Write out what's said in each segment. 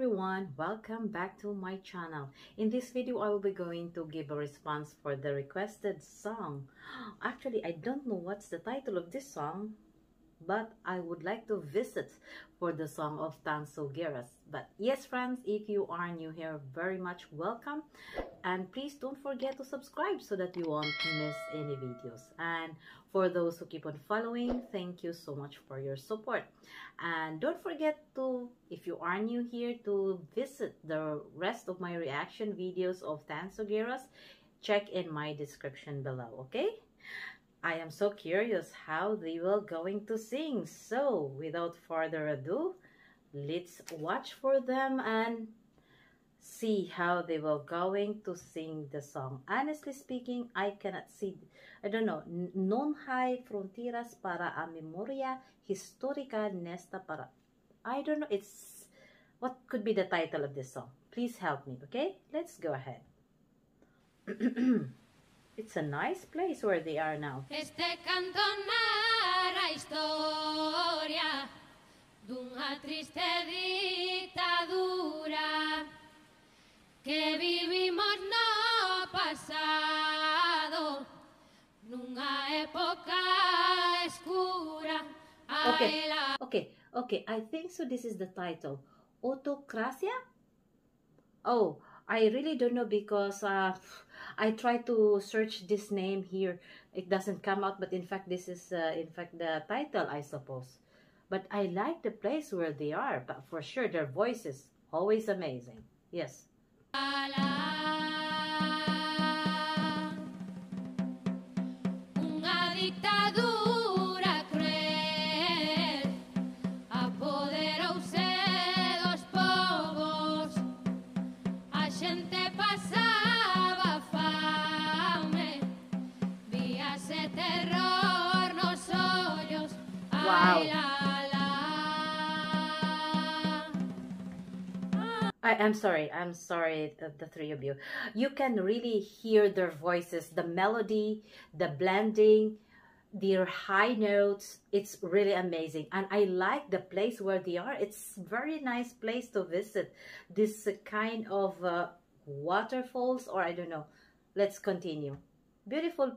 everyone welcome back to my channel. In this video i will be going to give a response for the requested song. Actually i don't know what's the title of this song but I would like to visit for the song of Tanxugueiras. But yes, friends, if you are new here, very much welcome. And please don't forget to subscribe so that you won't miss any videos. And for those who keep on following, thank you so much for your support. And don't forget to, if you are new here, to visit the rest of my reaction videos of Tanxugueiras. Check in my description below, okay? I am so curious how they will going to sing. So, without further ado, let's watch for them and see how they will going to sing the song. Honestly speaking, I cannot see, I don't know, non hay fronteras para a memoria histórica nesta para, I don't know, it's, what could be the title of this song? Please help me, okay? Let's go ahead. It's a nice place where they are now. Este canto narra historia dunha triste dictadura que vivimos no pasado nunha época escura. Okay, okay, okay. I think so. This is the title. Autocracia? Oh, I really don't know because uh, I try to search this name here. It doesn't come out, but in fact, this is uh, in fact the title, I suppose. But I like the place where they are, but for sure, their voices always amazing. Yes. I, am sorry, I'm sorry, the three of you. You can really hear their voices, the melody, the blending, their high notes. It's really amazing. And I like the place where they are. It's very nice place to visit. This kind of uh, waterfalls or I don't know. Let's continue. Beautiful.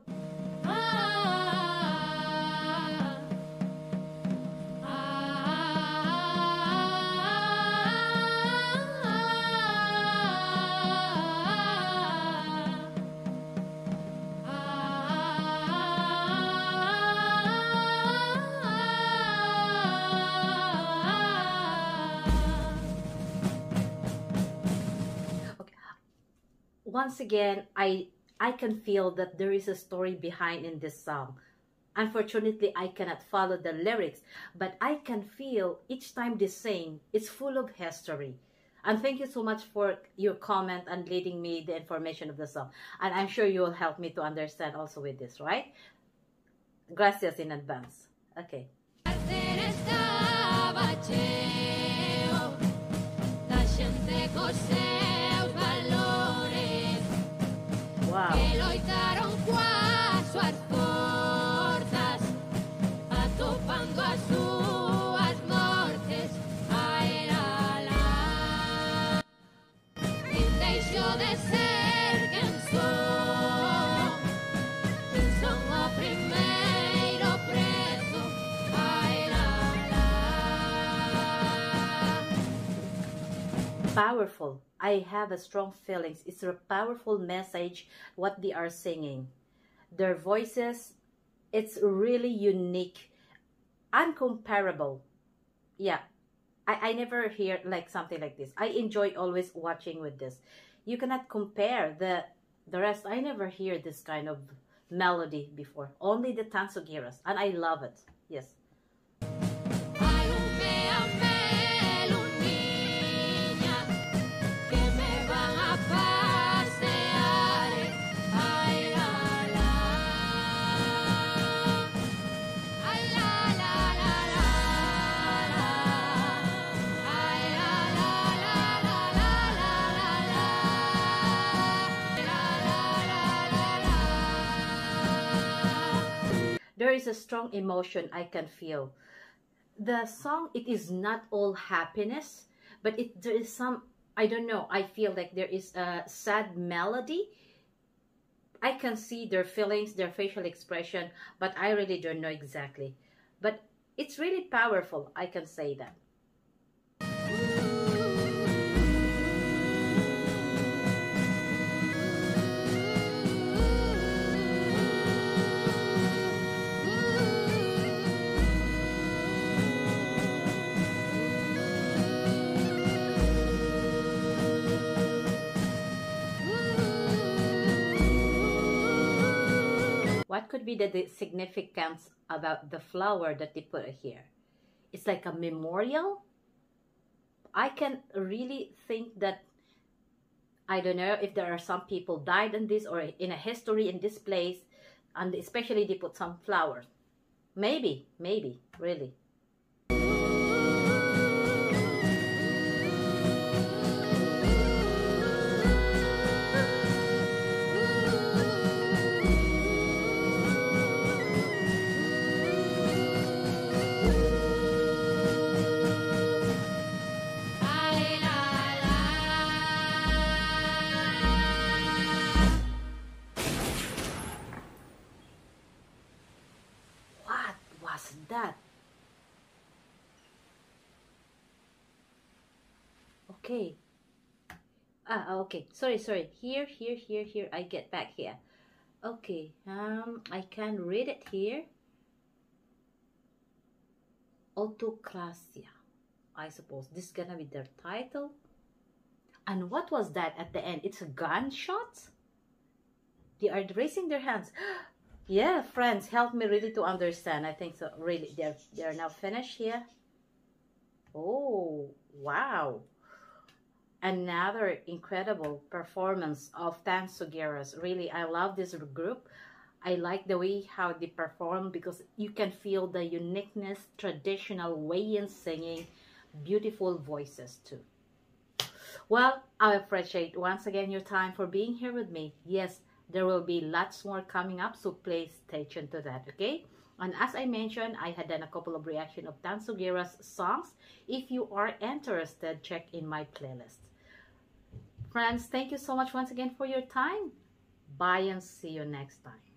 Once again, I I can feel that there is a story behind in this song. Unfortunately, I cannot follow the lyrics, but I can feel each time they sing, it's full of history. And thank you so much for your comment and leading me the information of the song. And I'm sure you will help me to understand also with this, right? Gracias in advance. Okay. Powerful I have a strong feelings. It's a powerful message what they are singing. Their voices, it's really unique, uncomparable. Yeah, I, I never hear like something like this. I enjoy always watching with this. You cannot compare the the rest. I never hear this kind of melody before. Only the Tanxugueiras, and I love it. Yes. Is a strong emotion I can feel. The song, it is not all happiness, but it there is some I don't know. I feel like there is a sad melody. I can see their feelings, their facial expression, but I really don't know exactly. But it's really powerful. I can say that. What could be the, significance about the flower that they put here? It's like a memorial. I can really think that I don't know if there are some people died in this or in a history in this place, and especially they put some flowers. Maybe, maybe, really. That? Okay. Ah, okay. Sorry, sorry. Here, here, here, here. I get back here. Okay. Um, I can read it here. Autocracia. I suppose this is gonna be their title. And what was that at the end? It's a gunshot? They are raising their hands. Yeah, friends, help me really to understand. I think so. Really, they're they're now finished here. Oh, wow! Another incredible performance of Tan Tanxugueiras. Really, I love this group. I like the way how they perform because you can feel the uniqueness, traditional way in singing, beautiful voices too. Well, I appreciate once again your time for being here with me. Yes, there will be lots more coming up, so please stay tuned to that, okay? And as I mentioned, I had done a couple of reaction of Tanxugueiras songs. If you are interested, check in my playlist. Friends, thank you so much once again for your time. Bye and see you next time.